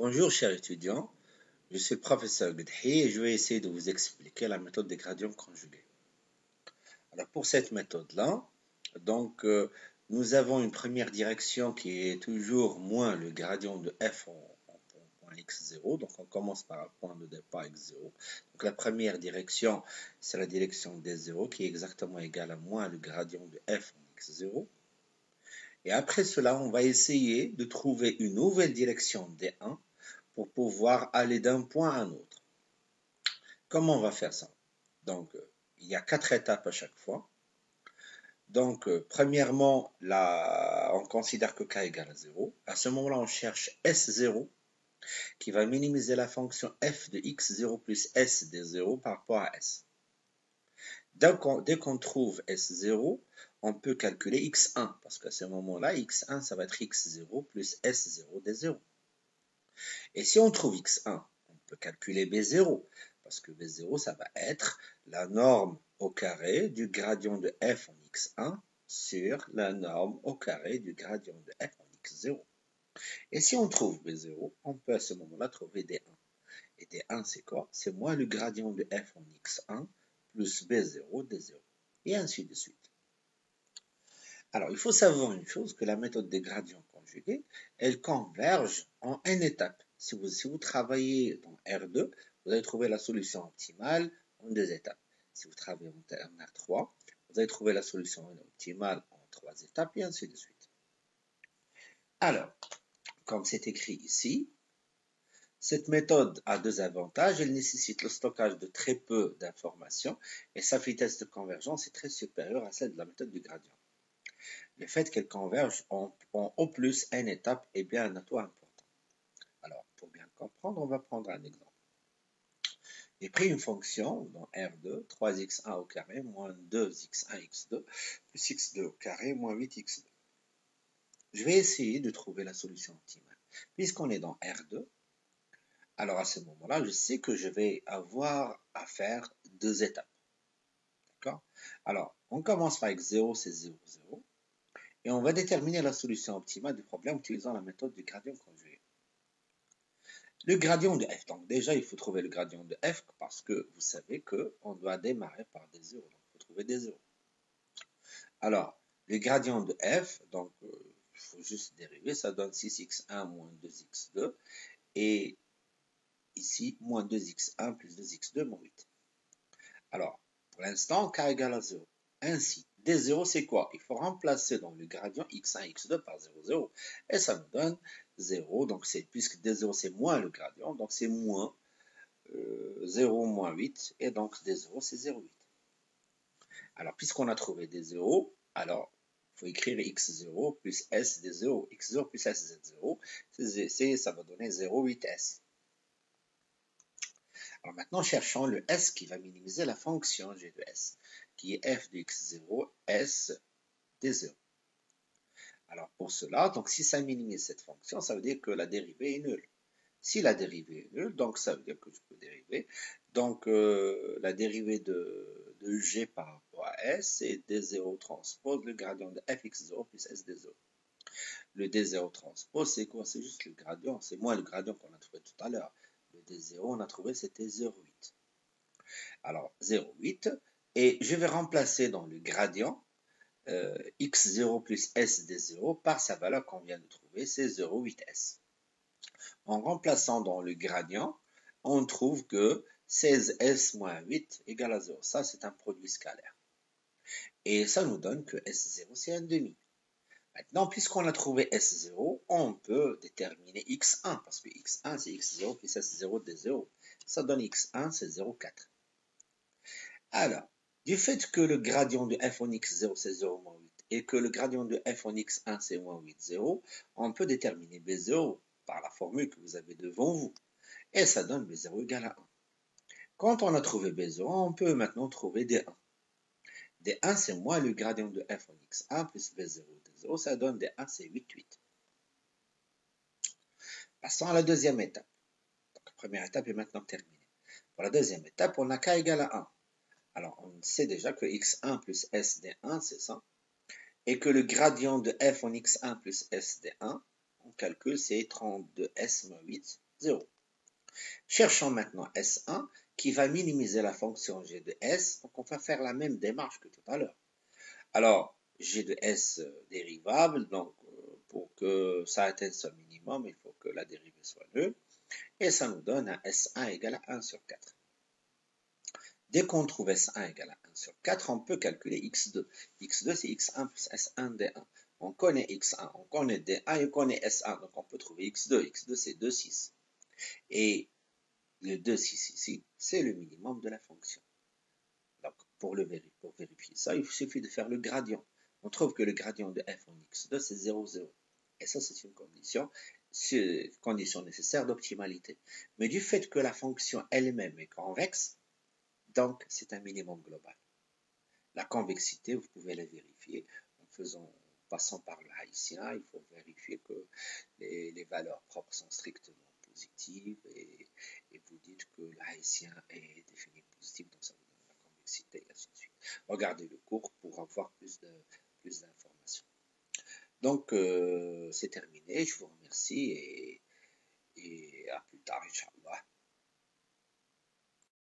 Bonjour chers étudiants, je suis le professeur Bedhi et je vais essayer de vous expliquer la méthode des gradients conjugués. Alors pour cette méthode-là, donc euh, nous avons une première direction qui est toujours moins le gradient de f en, point x0, donc on commence par un point de départ x0. Donc la première direction, c'est la direction d0 qui est exactement égale à moins le gradient de f en x0. Et après cela, on va essayer de trouver une nouvelle direction D1 pour pouvoir aller d'un point à un autre. Comment on va faire ça? Donc, euh, il y a quatre étapes à chaque fois. Donc, euh, premièrement, on considère que k égale à 0. À ce moment-là, on cherche S0, qui va minimiser la fonction f de x0 plus s de 0 par rapport à s. Dès qu'on trouve S0, on peut calculer x1, parce qu'à ce moment-là, x1, ça va être x0 plus s0 des 0. Et si on trouve x1, on peut calculer b0, parce que b0, ça va être la norme au carré du gradient de f en x1 sur la norme au carré du gradient de f en x0. Et si on trouve b0, on peut à ce moment-là trouver d1. Et d1, c'est quoi? C'est moins le gradient de f en x1 plus b0 d0. Et ainsi de suite. Alors, il faut savoir une chose, que la méthode des gradients conjugués, elle converge en n étapes. Si vous, si vous travaillez dans R2, vous allez trouver la solution optimale en deux étapes. Si vous travaillez en R3, vous allez trouver la solution optimale en trois étapes, et ainsi de suite. Alors, comme c'est écrit ici, cette méthode a deux avantages. Elle nécessite le stockage de très peu d'informations et sa vitesse de convergence est très supérieure à celle de la méthode du gradient. Le fait qu'elle converge en, au plus n étapes est bien un atout important. Alors, pour bien comprendre, on va prendre un exemple. J'ai pris une fonction dans R2, 3x1 au carré moins 2x1 x2 plus x2 au carré moins 8x2. Je vais essayer de trouver la solution optimale. Puisqu'on est dans R2, alors à ce moment-là, je sais que je vais avoir à faire deux étapes. D'accord? Alors, on commence par x0, c'est 0, 0 et on va déterminer la solution optimale du problème utilisant la méthode du gradient conjugué. Le gradient de f, donc déjà il faut trouver le gradient de f parce que vous savez qu'on doit démarrer par des zéros, donc il faut trouver des zéros. Alors, le gradient de f, donc euh, il faut juste dériver, ça donne 6x1 moins 2x2 et ici moins 2x1 plus 2x2 moins 8. Alors, pour l'instant, k égale à 0. Ainsi, D0, c'est quoi Il faut remplacer le gradient x1, x2 par 0, 0. Et ça nous donne 0. Donc, c'est puisque D0, c'est moins le gradient, donc c'est moins 0 euh, moins 8. Et donc, D0, c'est 0,8. Alors, puisqu'on a trouvé D0, alors, il faut écrire x0 plus s d0. x0 plus s d0, ça va donner 0,8s. Alors maintenant, cherchons le s qui va minimiser la fonction g de s qui est f de x0, s d 0. Alors pour cela, donc si ça minimise cette fonction, ça veut dire que la dérivée est nulle. Si la dérivée est nulle, donc ça veut dire que je peux dériver. Donc euh, la dérivée de, de, g par rapport à s, c'est d0 transpose le gradient de fx0 plus s d0. Le d0 transpose, c'est quoi? C'est juste le gradient, c'est moins le gradient qu'on a trouvé tout à l'heure. Le d0, on a trouvé, c'était 0,8. Alors 0,8, et je vais remplacer dans le gradient euh, x0 plus s d 0 par sa valeur qu'on vient de trouver, c'est 0,8s. En remplaçant dans le gradient, on trouve que 16s moins 8 égale à 0. Ça, c'est un produit scalaire. Et ça nous donne que S0, c'est un demi. Maintenant, puisqu'on a trouvé S0, on peut déterminer X1, parce que X1, c'est X0 plus S0 D0. Ça donne X1, c'est 0,4. Alors, du fait que le gradient de f en x0 c'est 0 moins 8 et que le gradient de f en x1 c'est moins 8, 0, on peut déterminer b0 par la formule que vous avez devant vous. Et ça donne b0 égale à 1. Quand on a trouvé b0, on peut maintenant trouver d1. d1 c'est moins le gradient de f en x1 plus b0 d0, ça donne d1 c'est 8, 8. Passons à la deuxième étape. la première étape est maintenant terminée. Pour la deuxième étape, on a k égale à 1. Alors, on sait déjà que x1 plus s d1, c'est ça. Et que le gradient de f en x1 plus s d1, on calcule, c'est 32s moins 8. 0. Cherchons maintenant S1 qui va minimiser la fonction g de S. Donc on va faire la même démarche que tout à l'heure. Alors, g de S dérivable, donc euh, pour que ça atteigne son minimum, il faut que la dérivée soit nulle. Et ça nous donne un S1 égale à 1 sur 4. Dès qu'on trouve S1 égale à 1 sur 4, on peut calculer X2. X2, c'est X1 plus S1 D1. On connaît X1, on connaît D1 et on connaît S1. Donc on peut trouver X2. X2, c'est 2, 6. Et le 2, 6 ici, c'est le minimum de la fonction. Donc pour, le pour vérifier ça, il suffit de faire le gradient. On trouve que le gradient de f en x2, c'est 0, 0. Et ça, c'est une condition, condition nécessaire d'optimalité. Mais du fait que la fonction elle-même est convexe, donc c'est un minimum global. La convexité, vous pouvez la vérifier en faisant passant par le haïtien, il faut vérifier que les, valeurs propres sont strictement positives et, vous dites que le haïtien est défini positif dans sa la convexité et ainsi de suite. Regardez le cours pour avoir plus d'informations. Donc, euh, c'est terminé. Je vous remercie et, et à plus tard, Inch'Allah.